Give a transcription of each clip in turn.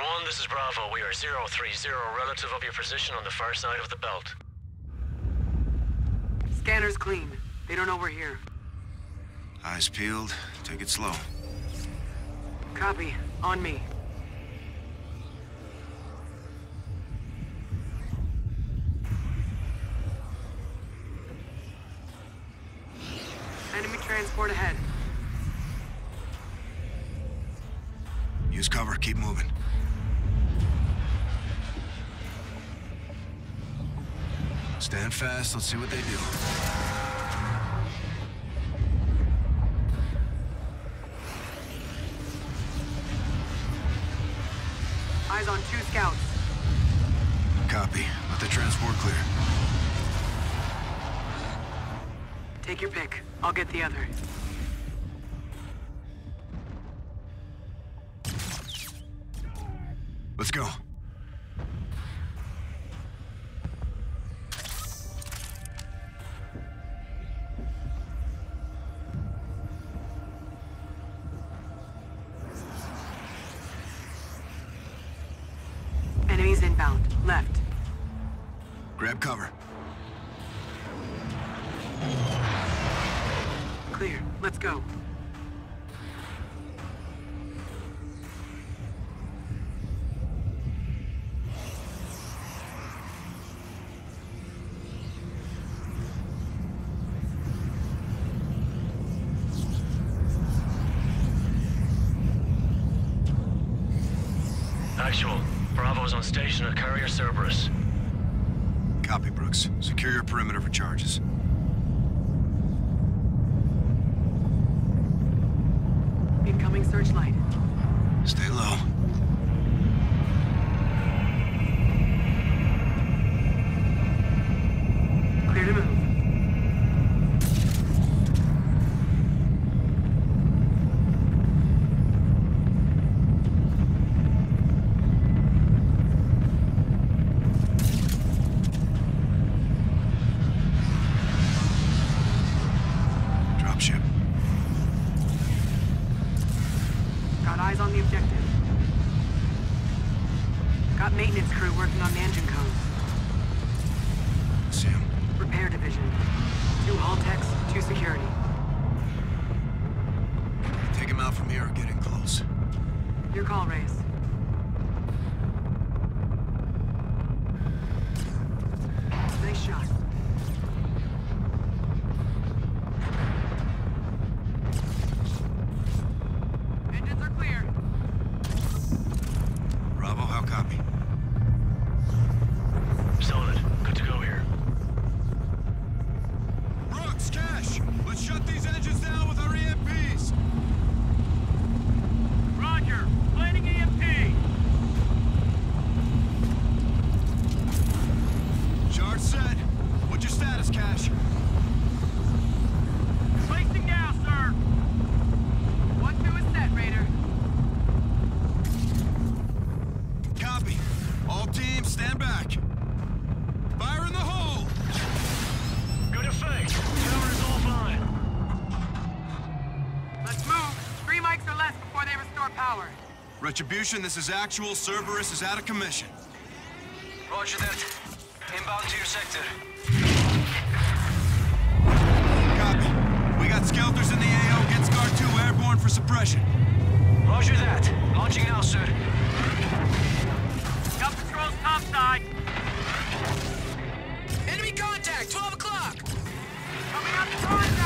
One, this is Bravo. We are 030 relative of your position on the far side of the belt. Scanner's clean. They don't know we're here. Eyes peeled. Take it slow. Copy. On me. Enemy transport ahead. Use cover. Keep moving. Stand fast. Let's see what they do. Eyes on two scouts. Copy. Let the transport clear. Take your pick. I'll get the other. Let's go. Left. Grab cover. Clear. Let's go. Actual. Bravo is on station at Carrier Cerberus. Copy, Brooks. Secure your perimeter for charges. Incoming searchlight. Stay low. Eyes on the objective. Got maintenance crew working on the engine codes. Sam. Repair division. Two hull techs, two security. Take him out from here or get in close. Your call, Reyes. Cash! Let's shut these engines down with our EMPs! Roger. Planning Retribution, this is actual. Cerberus is out of commission. Roger that. Inbound to your sector. Copy. We got Skelters in the AO. Get Scar 2 airborne for suppression. Roger that. Launching now, sir. Got patrols topside. Enemy contact, 12 o'clock! Coming out the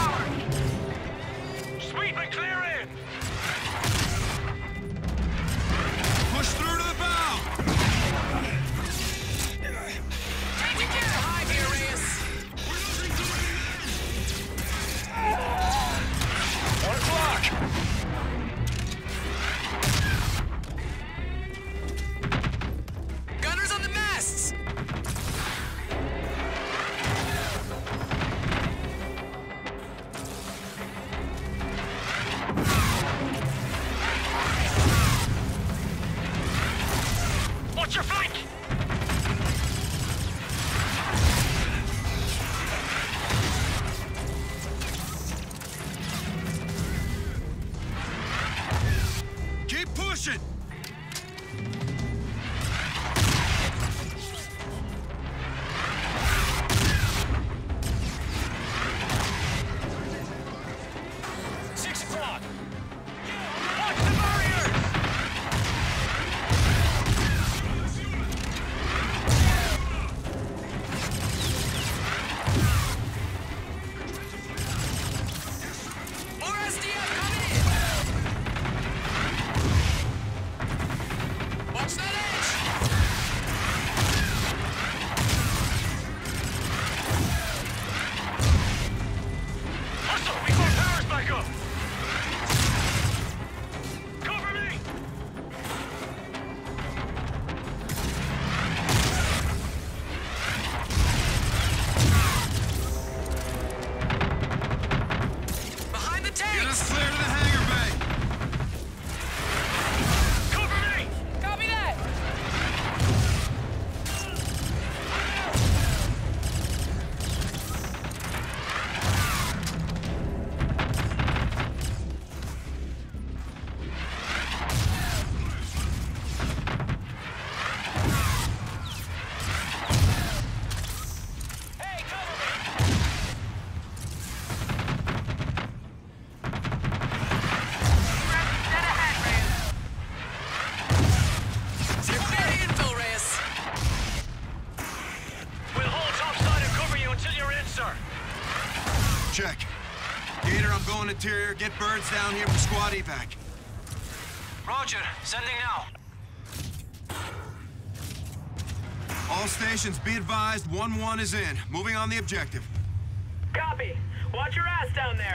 Check. Gator, I'm going interior. Get birds down here for squad evac. Roger. Sending now. All stations, be advised, 1-1 is in. Moving on the objective. Copy. Watch your ass down there.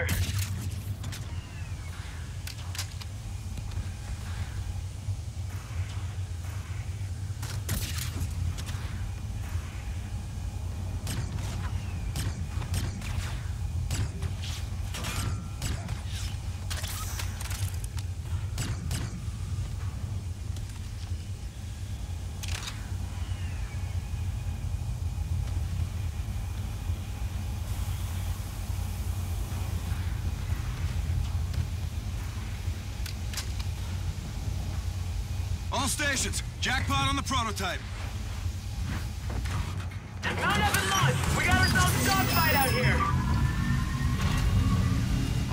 All stations, jackpot on the prototype. Mount Evan launch! We got ourselves a dogfight out here!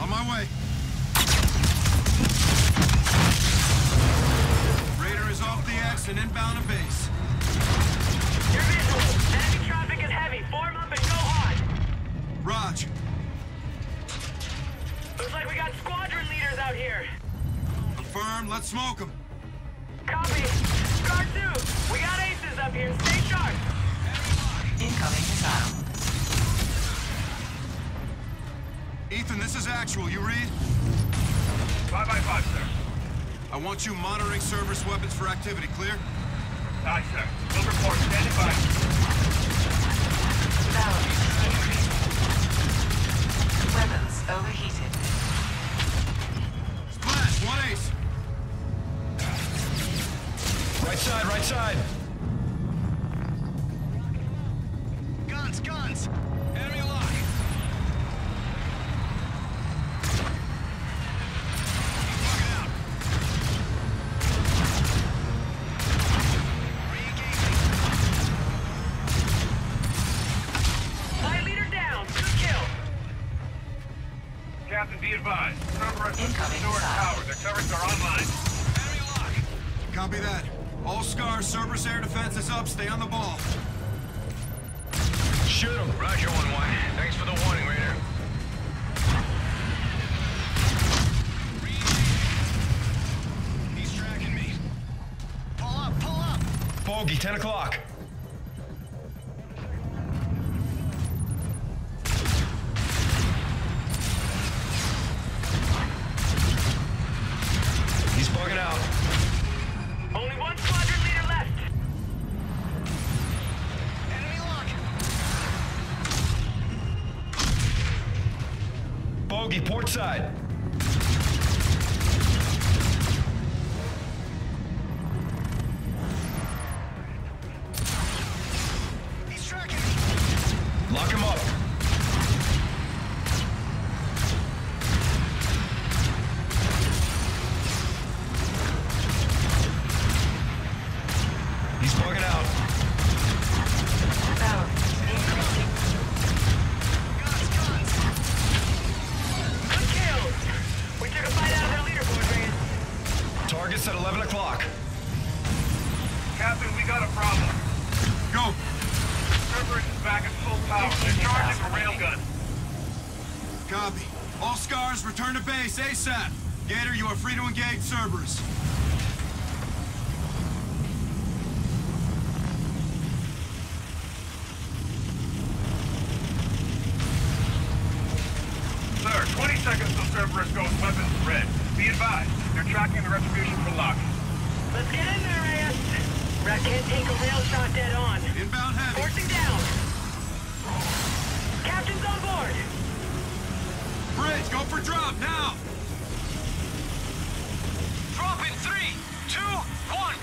On my way. Raider is off the X and inbound to base. Your visual. Enemy traffic is heavy. Form up and go hot. Raj, Looks like we got squadron leaders out here. confirmed, let's smoke them. Copy. Scar 2, we got aces up here. Stay sharp. Incoming missile. Ethan, this is actual, you read? Five by five, sir. I want you monitoring service weapons for activity, clear? Aye, sir. Full report. Standing by. Copy that. All scars, Cerberus air defense is up. Stay on the ball. Shoot them. Roger, 1-1. Thanks for the warning, Raider. He's tracking me. Pull up, pull up! Bogey, 10 o'clock. Bogey, port side. Charging a railgun. Copy. All scars, return to base ASAP. Gator, you are free to engage Cerberus. Sir, 20 seconds till Cerberus goes weapons red. Be advised, they're tracking the retribution for luck. Let's get in there, Reyes. Rat can't take a rail shot dead on. Inbound heavy. Forcing down. On board. Bridge, go for drop, now! Drop in three, two, one.